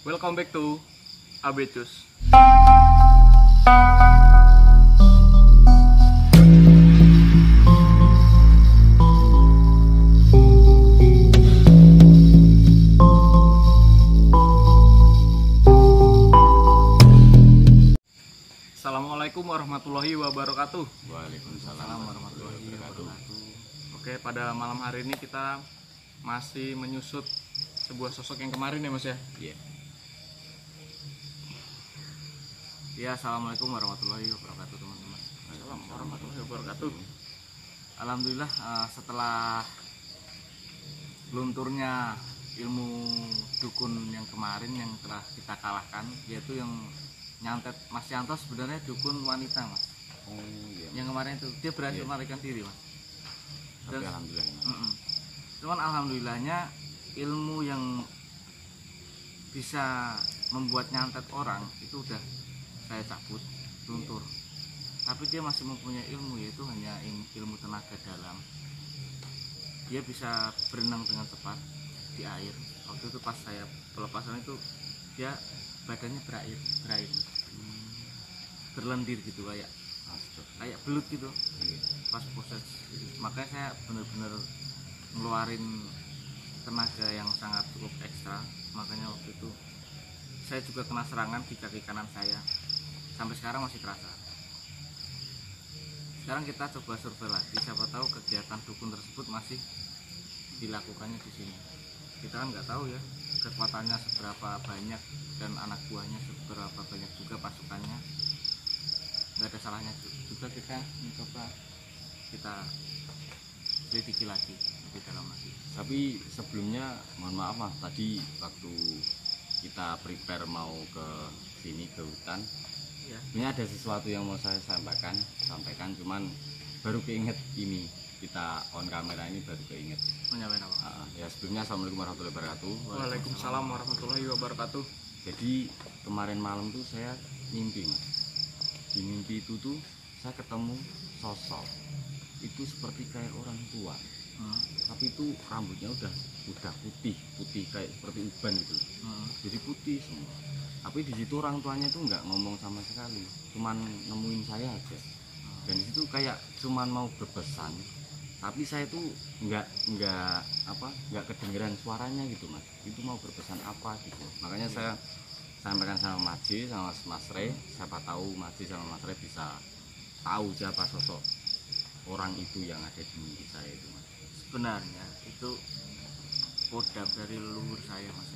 Welcome back to Abecus. Assalamualaikum warahmatullahi wabarakatuh. Waalaikumsalam warahmatullahi wabarakatuh. Oke, pada malam hari ini kita masih menyusut sebuah sosok yang kemarin ya Mas ya. Iya. Ya, assalamualaikum warahmatullahi wabarakatuh teman-teman. Assalamualaikum warahmatullahi wabarakatuh. Alhamdulillah eh, setelah lunturnya ilmu dukun yang kemarin yang telah kita kalahkan yaitu yang nyantet Mas Yanto sebenarnya dukun wanita Mas. Oh iya. Yang kemarin itu dia berhasil Iya. melarikan diri Mas. Tapi Dan- alhamdulillah. Mm-mm. Cuman alhamdulillahnya ilmu yang bisa membuat nyantet orang itu udah saya cabut luntur. Tapi dia masih mempunyai ilmu yaitu hanya ilmu tenaga dalam. Dia bisa berenang dengan cepat di air. Waktu itu pas saya pelepasan itu dia badannya berair, berair. Berlendir gitu kayak kayak belut gitu Iya. pas proses makanya saya benar-benar ngeluarin tenaga yang sangat cukup ekstra makanya waktu itu saya juga kena serangan di kaki kanan saya sampai sekarang masih terasa sekarang kita coba survei lagi. Siapa tahu kegiatan dukun tersebut masih dilakukannya di sini. Kita kan nggak tahu ya kekuatannya seberapa banyak dan anak buahnya seberapa banyak juga pasukannya. Nggak ada salahnya ju- juga kita mencoba kita selidiki lagi lebih dalam lagi Tapi sebelumnya mohon maaf mas, tadi waktu kita prepare mau ke sini ke hutan, ya ini ada sesuatu yang mau saya sampaikan, sampaikan cuman baru keinget ini kita on kamera ini baru keinget. menyampaikan apa Ah, ya sebelumnya assalamualaikum warahmatullahi wabarakatuh. Waalaikumsalam warahmatullahi wabarakatuh Jadi kemarin malam tuh saya mimpi mas. Di mimpi itu tuh saya ketemu sosok itu seperti kayak orang tua. Hmm. Tapi itu rambutnya udah udah putih, putih kayak seperti uban gitu. Hmm. Jadi putih semua. Tapi di situ orang tuanya tuh nggak ngomong sama sekali, cuman nemuin saya aja. Dan di situ kayak cuman mau berpesan, tapi saya tuh nggak nggak apa nggak kedengeran suaranya gitu mas. Itu mau berpesan apa gitu. Makanya saya sampaikan sama Mas J, sama Mas Re, siapa tahu Mas J sama Mas Re bisa tahu siapa sosok orang itu yang ada di mimpi saya itu mas. Sebenarnya itu kodam dari leluhur saya mas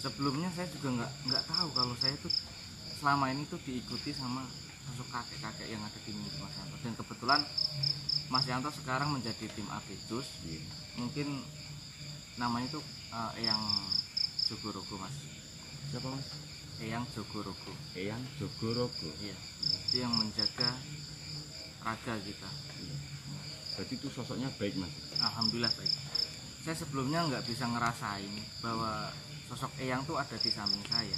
sebelumnya saya juga nggak nggak tahu kalau saya tuh selama ini tuh diikuti sama sosok kakek-kakek yang ada di Mas Yanto dan kebetulan Mas Yanto sekarang menjadi tim Avitus Iya. mungkin namanya itu eh, Eyang Jogorogo mas Siapa mas? Eyang Jogorogo Eyang Jogorogo. iya itu yang menjaga raga kita. Jadi itu sosoknya baik mas. Alhamdulillah baik saya sebelumnya nggak bisa ngerasain bahwa sosok Eyang tuh ada di samping saya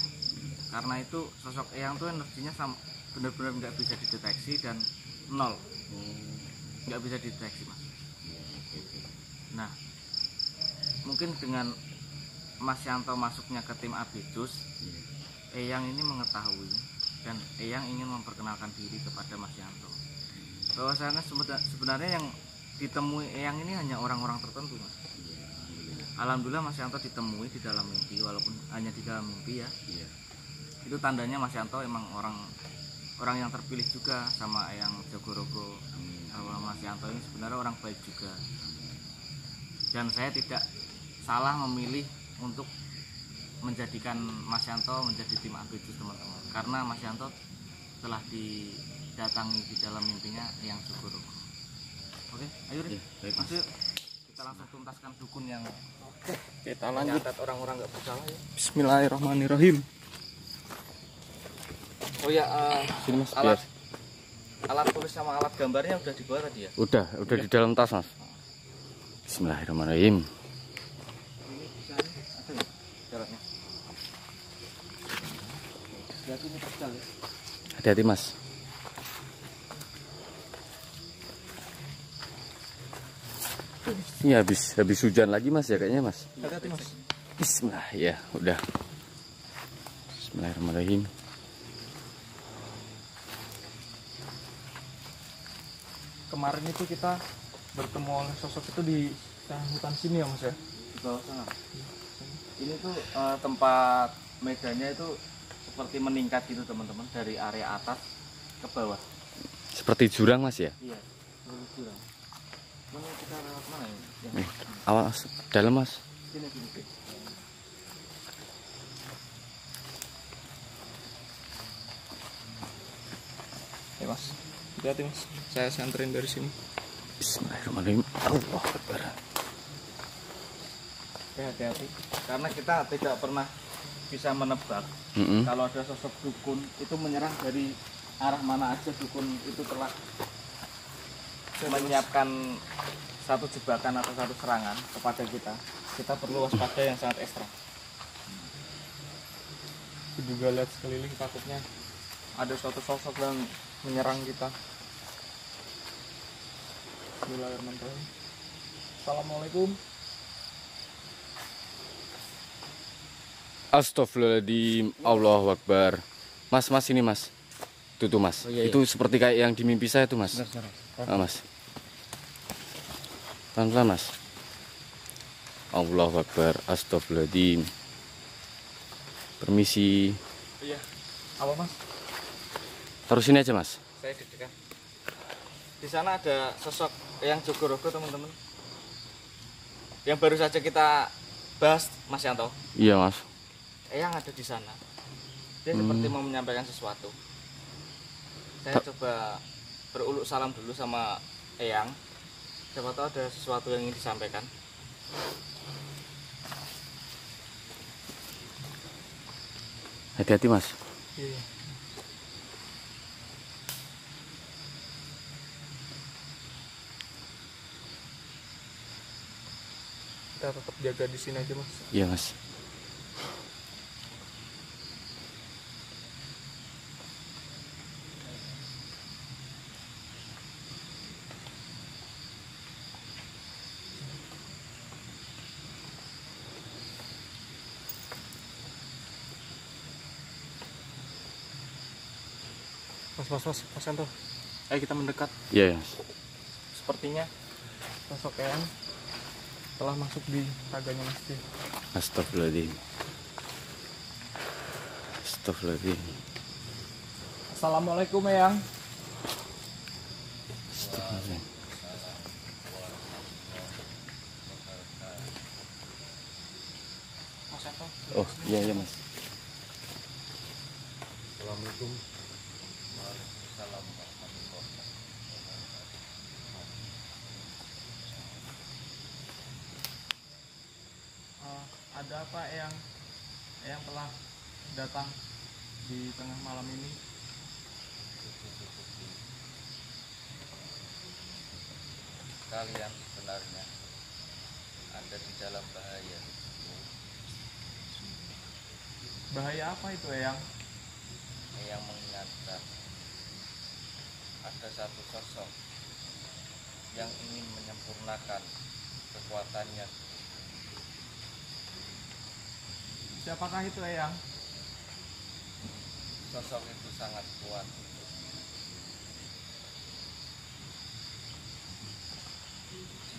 karena itu sosok Eyang tuh energinya benar-benar nggak bisa dideteksi dan nol nggak bisa dideteksi mas Iya. Nah, mungkin dengan Mas Yanto masuknya ke tim Abidus, Iya. Eyang ini mengetahui dan Eyang ingin memperkenalkan diri kepada Mas Yanto. Bahwasanya sebenarnya yang ditemui Eyang ini hanya orang-orang tertentu, Mas. Iya, alhamdulillah. Alhamdulillah Mas Yanto ditemui di dalam mimpi, walaupun hanya di dalam mimpi ya. Iya. Itu tandanya Mas Yanto emang orang orang yang terpilih juga sama Eyang Jogorogo Amin. bahwa Mas Yanto ini sebenarnya orang baik juga dan saya tidak salah memilih untuk menjadikan Mas Yanto menjadi tim Abidus teman-teman karena Mas Yanto telah didatangi di dalam mimpinya yang syukur oke ayo Oke, Rik. baik mas. Masuk. kita langsung tuntaskan dukun yang kita mencatat orang-orang nggak bersalah ya Bismillahirrahmanirrahim. oh ya eh, Sini mas. alat biar. alat tulis sama alat gambarnya udah dibawa tadi ya Udah, udah di dalam tas mas. Bismillahirrahmanirrahim. ini bisa nih, ada nggak syaratnya berarti ini pecah ya Hati-hati mas. Ini habis habis hujan lagi mas ya kayaknya mas. hati-hati mas. Bismillah ya udah. Bismillahirrahmanirrahim. Kemarin itu kita bertemu oleh sosok itu di tengah hutan sini ya mas ya? Di bawah sana. Ini tuh eh, tempat meganya itu seperti meningkat gitu teman-teman dari area atas ke bawah. Seperti jurang mas ya? Iya lurus jurang mana kita lewat mana ya, ya. nih awas dalam mas. Ya mas. Hati-hati mas. Saya santerin dari sini. Bismillahirrahmanirrahim. Allah Akbar. Hati-hati. Karena kita tidak pernah bisa menebak. Mm-mm. kalau ada sosok dukun itu menyerang dari arah mana aja dukun itu telah menyiapkan satu jebakan atau satu serangan kepada kita kita perlu waspada yang sangat ekstra. Aku juga lihat sekeliling takutnya ada suatu sosok yang menyerang kita. Bismillahirrahmanirrahim. Assalamualaikum. Astagfirullahaladzim Allahu Akbar. Mas, mas ini mas. Tuh tuh mas. Oh, iya, iya. Itu seperti kayak yang di mimpi saya tuh mas. Ah, mas Pelan-pelan mas. Allahu Akbar Astagfirullahaladzim. Permisi. Iya. Apa mas? Taruh sini aja mas. Saya deg-degan di sana ada sosok yang jogorogo teman-teman. Yang baru saja kita bahas Mas Yanto. Iya mas. Eyang ada di sana. Dia seperti mau menyampaikan sesuatu. Saya Ta- coba beruluk salam dulu sama Eyang siapa tahu ada sesuatu yang ingin disampaikan. Hati-hati mas. Iya. Kita tetap jaga di sini aja mas. Iya mas mas mas mas mas Yanto ayo kita mendekat. Iya mas sepertinya sosok Eyang telah masuk di taganya masjid Astagfirullahaladzim. Astagfirullahaladzim. Assalamualaikum Eyang. Astagfirullahaladzim. Oh iya iya mas Eh, ada apa yang yang telah datang di tengah malam ini? Kalian sebenarnya ada di dalam bahaya. Bahaya apa itu Eyang? Yang mengingatkan ada satu sosok yang ingin menyempurnakan kekuatannya. Siapakah itu Eyang? Sosok itu sangat kuat.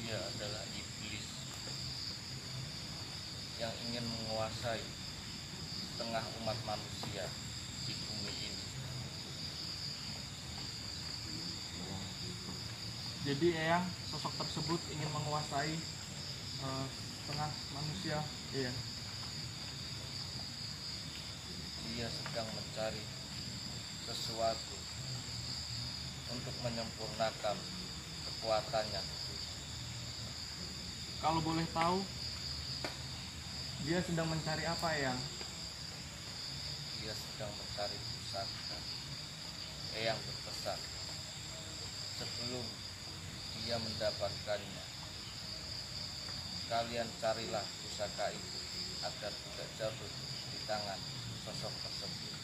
Dia adalah iblis yang ingin menguasai setengah umat manusia di bumi ini jadi Eyang sosok tersebut ingin menguasai eh, tengah manusia. Iya. Dia sedang mencari sesuatu untuk menyempurnakan kekuatannya. Kalau boleh tahu dia sedang mencari apa Eyang? Dia sedang mencari pusaka. Yang berpesan dia mendapatkannya kalian carilah pusaka itu agar tidak jatuh di tangan sosok tersebut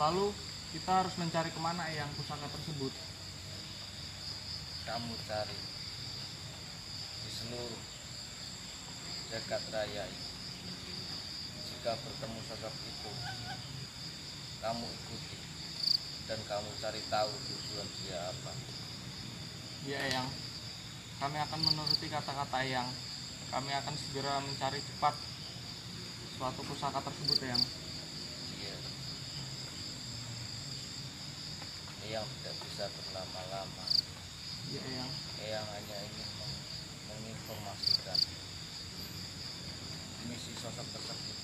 lalu kita harus mencari ke mana Eyang pusaka tersebut kamu cari di seluruh jagat raya ini. Jika bertemu sosok itu, kamu ikuti dan kamu cari tahu tujuan dia apa. Iya Eyang. Kami akan menuruti kata-kata Eyang. Kami akan segera mencari cepat suatu pusaka tersebut Eyang. Iya. Eyang tidak bisa berlama-lama. Iya Eyang. Eyang hanya ingin meng- menginformasikan misi sosok tersebut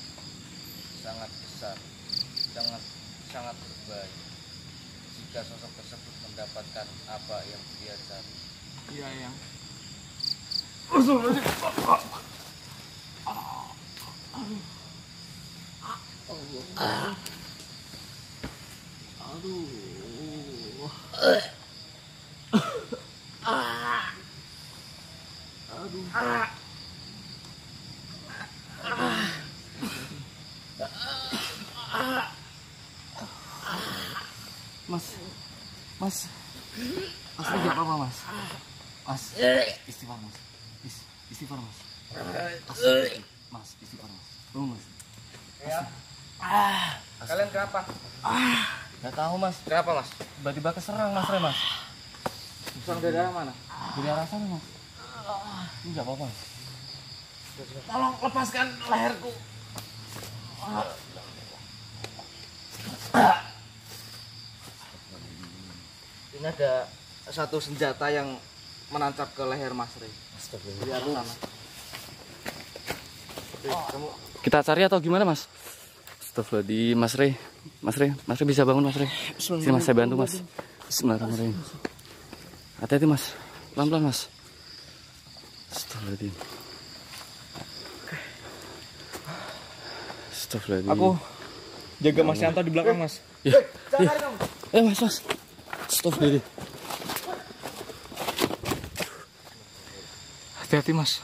sangat besar, sangat sangat berbahaya. Jika sosok tersebut mendapatkan apa yang dia cari, Iya Eyang. Mas. Mas tidak apa-apa, Mas. Mas. Istighfar, Mas. Is- Istighfar, Mas. Mas, Mas, istighfar, Mas. Oh, Mas. ya. Kalian kenapa? Gak tahu, Mas. Kenapa mas? Tiba-tiba keserang, Mas Re, Mas. Sang dari arah mana? Dari arah sana, Mas. Ini gak apa-apa. Tolong lepaskan leherku. Ini ada satu senjata yang menancap ke leher Mas Rey. Di sana. Kamu Kita cari atau gimana, Mas? Astagfirullahaladzim, Mas Re. Mas Re, Mas Re bisa bangun, Mas Re. Sini, Mas, saya bantu, Mas. Bismillahirrahmanirrahim. Hati-hati, Mas. Pelan-pelan, Mas. Astagfirullahaladzim. Astagfirullahaladzim. Aku jaga Mas Yanto di belakang Mas. Ya, ya. Eh, Mas, Mas. Astagfirullahaladzim. Hati-hati Mas.